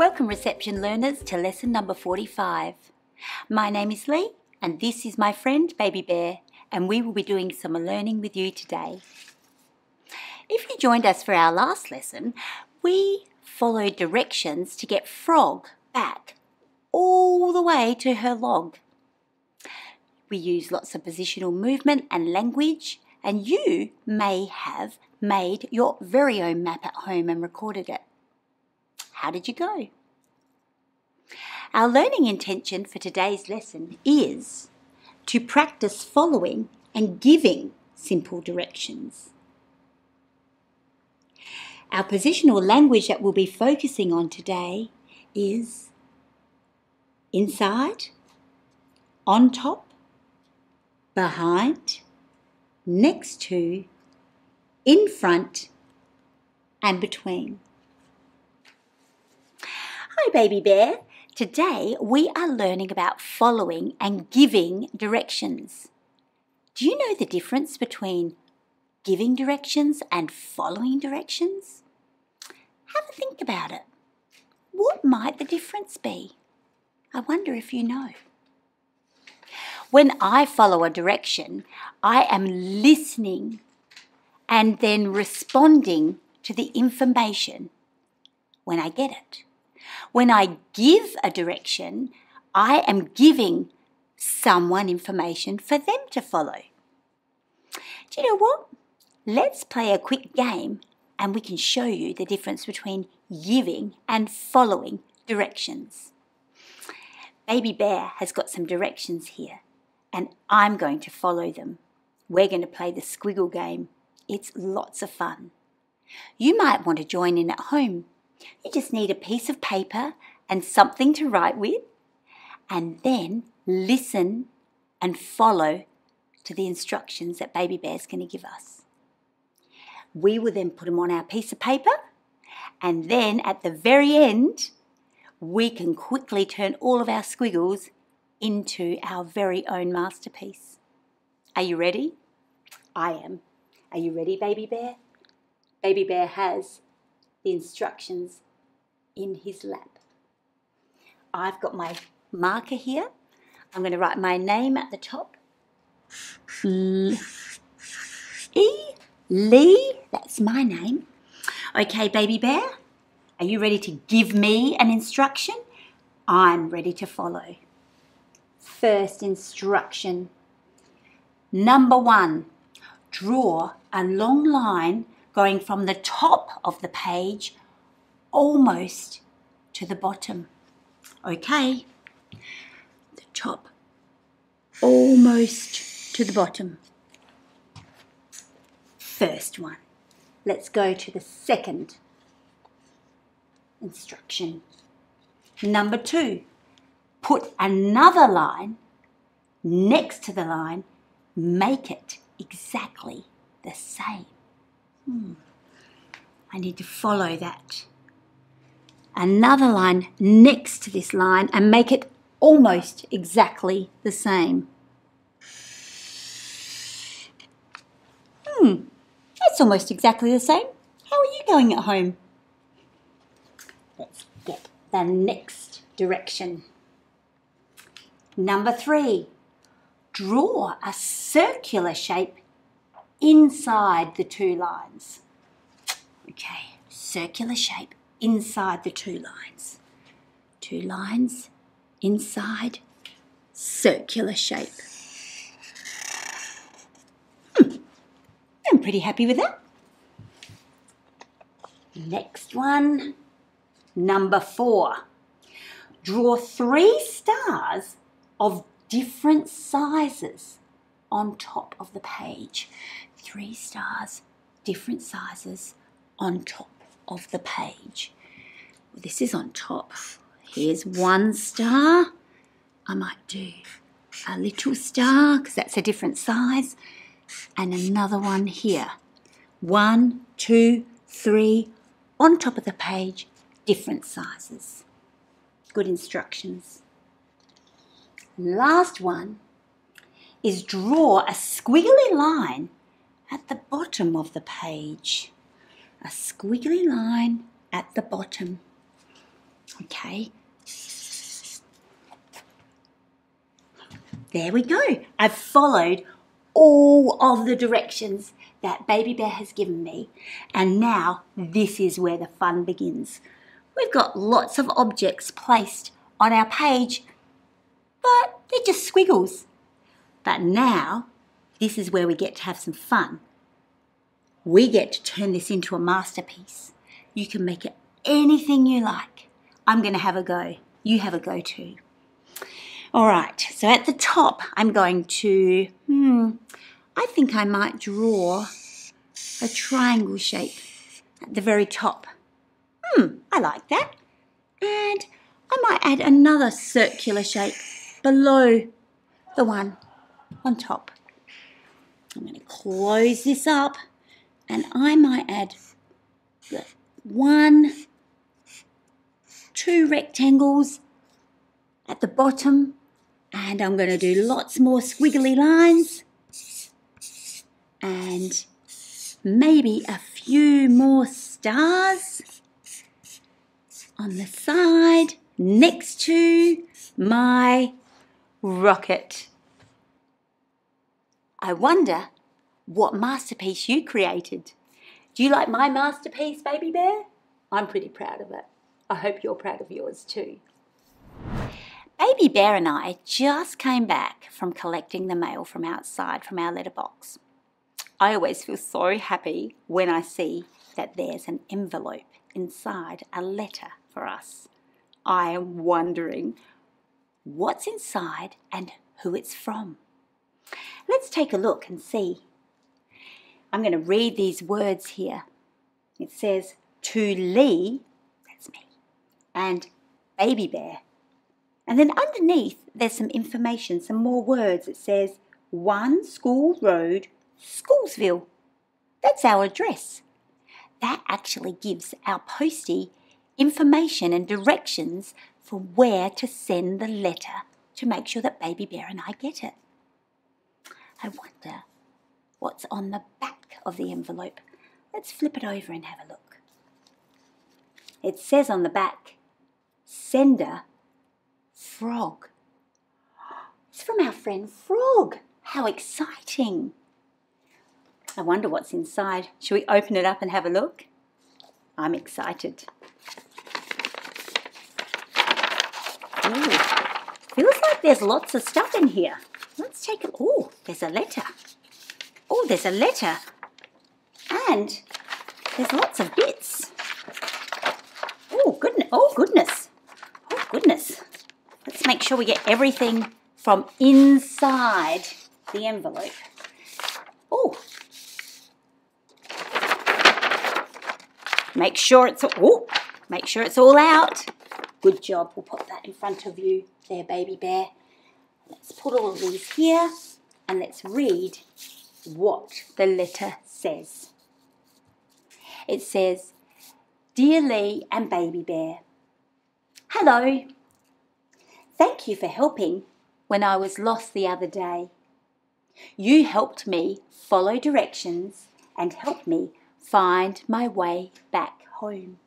Welcome, reception learners, to lesson number 45. My name is Lee, and this is my friend Baby Bear, and we will be doing some learning with you today. If you joined us for our last lesson, we followed directions to get Frog back all the way to her log. We use lots of positional movement and language, and you may have made your very own map at home and recorded it. How did you go? Our learning intention for today's lesson is to practice following and giving simple directions. Our positional language that we'll be focusing on today is inside, on top, behind, next to, in front, and between. Hi, baby bear. Today we are learning about following and giving directions. Do you know the difference between giving directions and following directions? Have a think about it. What might the difference be? I wonder if you know. When I follow a direction, I am listening and then responding to the information when I get it. When I give a direction, I am giving someone information for them to follow. Do you know what? Let's play a quick game and we can show you the difference between giving and following directions. Baby Bear has got some directions here and I'm going to follow them. We're going to play the squiggle game. It's lots of fun. You might want to join in at home. You just need a piece of paper and something to write with, and then listen and follow to the instructions that Baby Bear's going to give us. We will then put them on our piece of paper, and then at the very end, we can quickly turn all of our squiggles into our very own masterpiece. Are you ready? I am. Are you ready, Baby Bear? Baby Bear has the instructions in his lap. I've got my marker here. I'm going to write my name at the top. E. Lee, that's my name. Okay, Baby Bear, are you ready to give me an instruction? I'm ready to follow. First instruction. Number one, draw a long line going from the top of the page almost to the bottom. Okay, the top almost to the bottom. First one. Let's go to the second instruction. Number two, put another line next to the line, make it exactly the same. Hmm. I need to follow that. Another line next to this line and make it almost exactly the same. Hmm, it's almost exactly the same. How are you going at home? Let's get the next direction. Number three, draw a circular shape inside the two lines. Okay, circular shape inside the two lines. Two lines inside circular shape. Hmm. I'm pretty happy with that. Next one, number four. Draw three stars of different sizes on top of the page three stars, different sizes on top of the page. Well, this is on top. Here's one star. I might do a little star because that's a different size. And another one here. One, two, three, on top of the page, different sizes. Good instructions. Last one is draw a squiggly line at the bottom of the page. A squiggly line at the bottom. Okay. There we go. I've followed all of the directions that Baby Bear has given me. And now this is where the fun begins. We've got lots of objects placed on our page, but they're just squiggles. But now, this is where we get to have some fun. We get to turn this into a masterpiece. You can make it anything you like. I'm going to have a go. You have a go too. All right, so at the top, I'm going to, hmm, I think I might draw a triangle shape at the very top. Hmm, I like that. And I might add another circular shape below the one on top. I'm going to close this up and I might add one, two rectangles at the bottom and I'm going to do lots more squiggly lines and maybe a few more stars on the side next to my rocket. I wonder what masterpiece you created. Do you like my masterpiece, Baby Bear? I'm pretty proud of it. I hope you're proud of yours too. Baby Bear and I just came back from collecting the mail from outside from our letterbox. I always feel so happy when I see that there's an envelope inside a letter for us. I am wondering what's inside and who it's from. Let's take a look and see. I'm going to read these words here. It says, to Lee, that's me, and Baby Bear. And then underneath, there's some information, some more words. It says, One School Road, Schoolsville. That's our address. That actually gives our postie information and directions for where to send the letter to make sure that Baby Bear and I get it. I wonder what's on the back of the envelope. Let's flip it over and have a look. It says on the back, Sender Frog. It's from our friend Frog. How exciting! I wonder what's inside. Shall we open it up and have a look? I'm excited. Ooh, feels like there's lots of stuff in here. Let's take a Oh, there's a letter. Oh, there's a letter. And there's lots of bits. Oh, goodness. Oh, goodness. Oh, goodness. Let's make sure we get everything from inside the envelope. Oh, Make sure it's all, make sure it's all out. Good job. We'll put that in front of you there, baby bear. Let's put all of these here and let's read what the letter says. It says, Dear Lee and Baby Bear, Hello. Thank you for helping when I was lost the other day. You helped me follow directions and helped me find my way back home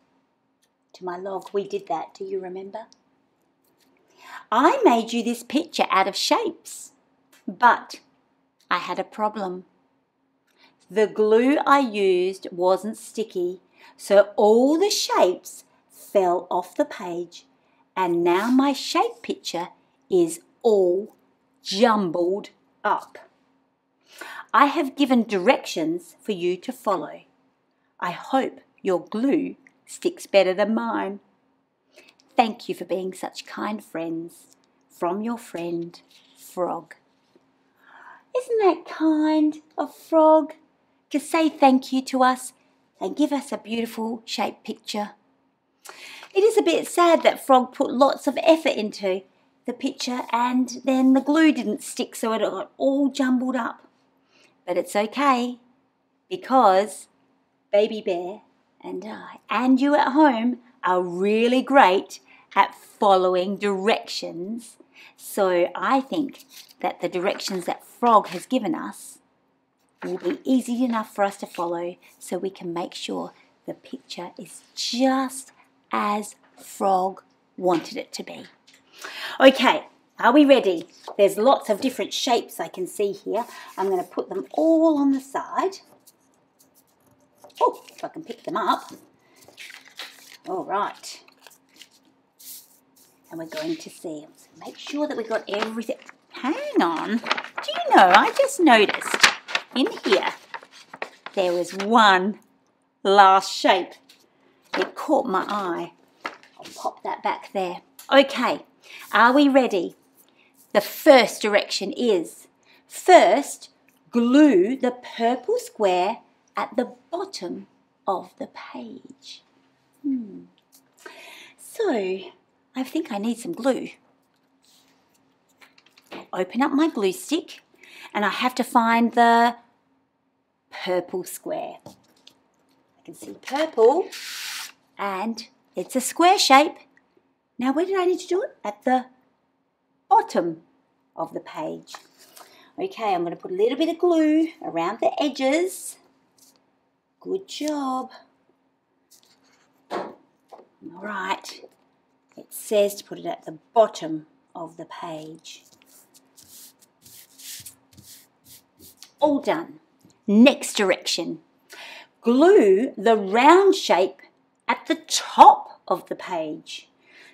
to my log. We did that, do you remember? I made you this picture out of shapes, but I had a problem. The glue I used wasn't sticky, so all the shapes fell off the page, and now my shape picture is all jumbled up. I have given directions for you to follow. I hope your glue sticks better than mine. Thank you for being such kind friends. From your friend, Frog. Isn't that kind of Frog to say thank you to us and give us a beautiful shaped picture? It is a bit sad that Frog put lots of effort into the picture and then the glue didn't stick so it got all jumbled up. But it's okay because Baby Bear and I, and you at home, are really great at following directions. So I think that the directions that Frog has given us will be easy enough for us to follow so we can make sure the picture is just as Frog wanted it to be. Okay, are we ready? There's lots of different shapes I can see here. I'm going to put them all on the side. Oh, if I can pick them up. All right. And we're going to see. Make sure that we've got everything. Hang on. Do you know, I just noticed in here there was one last shape. It caught my eye. I'll pop that back there. Okay, are we ready? The first direction is first glue the purple square at the bottom of the page. Hmm. So, I think I need some glue. I Open up my glue stick and I have to find the purple square. I can see purple and it's a square shape. Now where did I need to do it? At the bottom of the page. Okay, I'm going to put a little bit of glue around the edges. Good job. All right. It says to put it at the bottom of the page. All done. Next direction. Glue the round shape at the top of the page.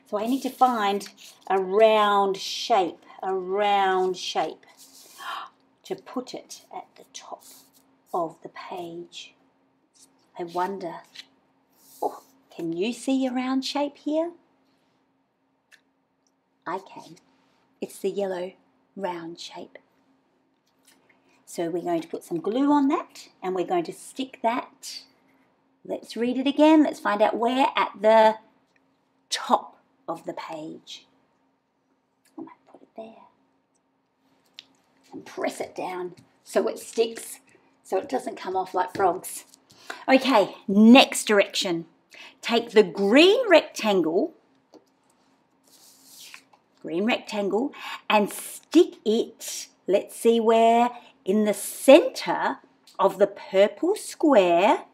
So I need to find a round shape, a round shape to put it at the top of the page. I wonder, oh, can you see a round shape here? I can. It's the yellow round shape. So we're going to put some glue on that and we're going to stick that. Let's read it again. Let's find out where at the top of the page. I might put it there. And press it down so it sticks, so it doesn't come off like frogs. Okay, next direction. Take the green rectangle, green rectangle, and stick it, let's see where, in the center of the purple square.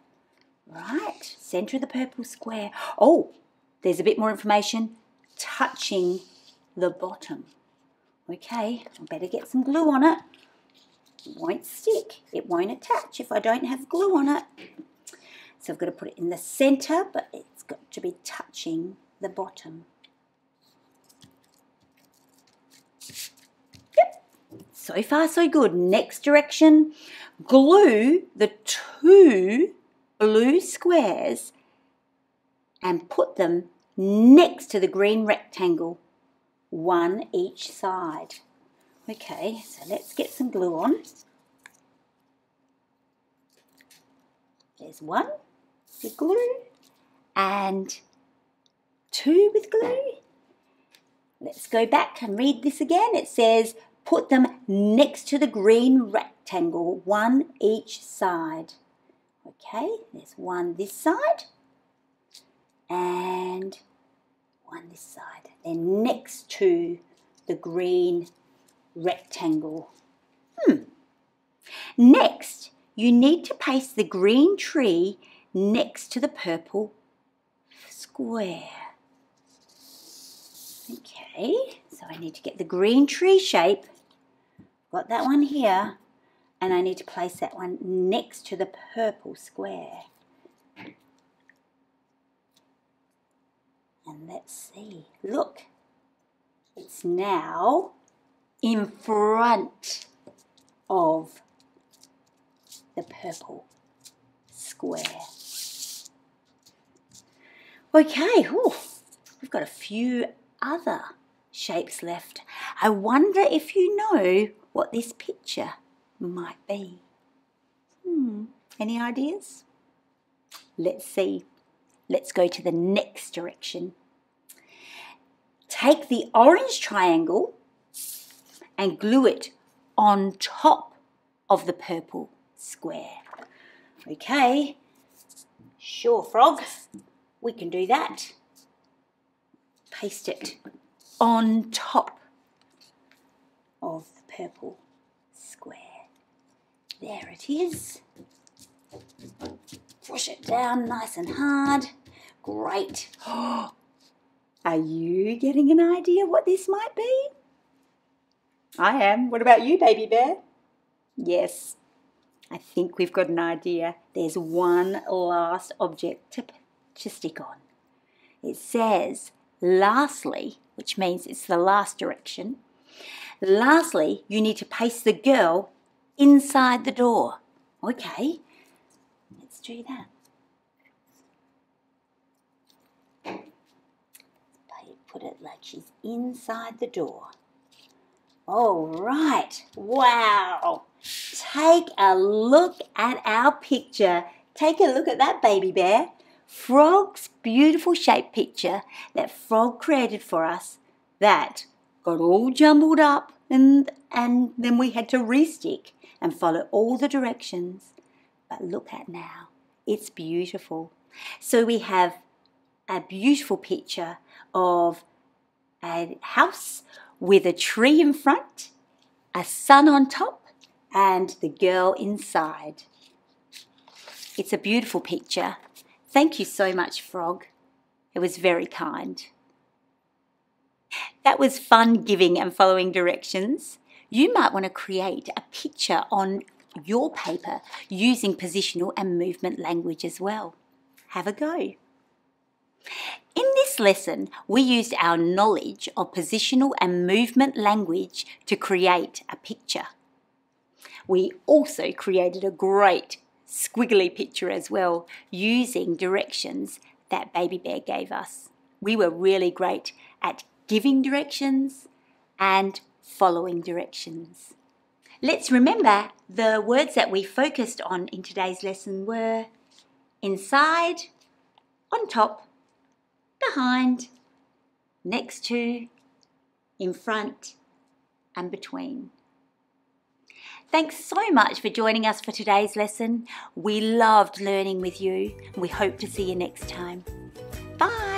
Right, center of the purple square. Oh, there's a bit more information touching the bottom. Okay, I better get some glue on it. It won't stick, it won't attach if I don't have glue on it. So I've got to put it in the center, but it's got to be touching the bottom. Yep, so far so good. Next direction, glue the two blue squares and put them next to the green rectangle, one each side. Okay, so let's get some glue on. There's one with glue and two with glue. Let's go back and read this again. It says, put them next to the green rectangle, one each side. Okay, there's one this side and one this side. Then next to the green rectangle. Hmm. Next, you need to paste the green tree next to the purple square. Okay, so I need to get the green tree shape. Got that one here. And I need to place that one next to the purple square. And let's see. Look, it's now in front of the purple square. Okay, Ooh, we've got a few other shapes left. I wonder if you know what this picture might be. Hmm, any ideas? Let's see. Let's go to the next direction. Take the orange triangle and glue it on top of the purple square. Okay, sure frogs, we can do that. Paste it on top of the purple square. There it is. Push it down nice and hard. Great. Are you getting an idea what this might be? I am. What about you, baby bear? Yes, I think we've got an idea. There's one last object to, to stick on. It says, lastly, which means it's the last direction. Lastly, you need to paste the girl inside the door. Okay, let's do that. Put it like she's inside the door. All right, wow. Take a look at our picture. Take a look at that baby bear. Frog's beautiful shape picture that Frog created for us that got all jumbled up and, and then we had to restick and follow all the directions. But look at now, it's beautiful. So we have a beautiful picture of a house with a tree in front, a sun on top, and the girl inside. It's a beautiful picture. Thank you so much, Frog. It was very kind. That was fun giving and following directions. You might want to create a picture on your paper using positional and movement language as well. Have a go. In this lesson, we used our knowledge of positional and movement language to create a picture. We also created a great squiggly picture as well using directions that Baby Bear gave us. We were really great at giving directions and following directions. Let's remember the words that we focused on in today's lesson were inside, on top, behind, next to, in front, and between. Thanks so much for joining us for today's lesson. We loved learning with you. And we hope to see you next time. Bye.